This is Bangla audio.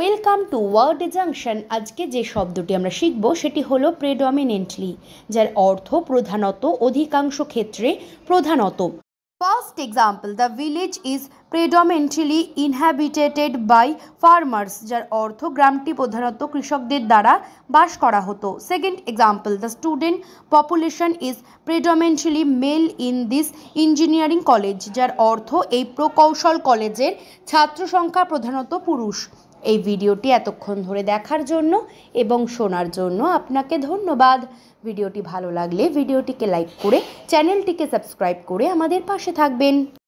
ওয়েলকাম টু ওয়ার্ড জাংশন আজকে যে শব্দটি আমরা শিখব, সেটি হলো প্রেডমিনেন্টলি যার অর্থ প্রধানত, অধিকাংশ ক্ষেত্রে প্রধানত। First example the village is predominantly inhabited by farmers যার অর্থ গ্রামটি প্রধানত কৃষকদের দ্বারা বাস করা হতো। Second example the student population is predominantly male in this engineering college যার অর্থ এই প্রকৌশল কলেজের ছাত্র সংখ্যা প্রধানত পুরুষ। এই ভিডিওটি এতক্ষণ ধরে দেখার জন্য এবং শোনার জন্য আপনাকে ধন্যবাদ। ভিডিওটি ভালো লাগলে ভিডিওটিকে লাইক করে চ্যানেলটিকে সাবস্ক্রাইব করে আমাদের পাশে থাকবেন।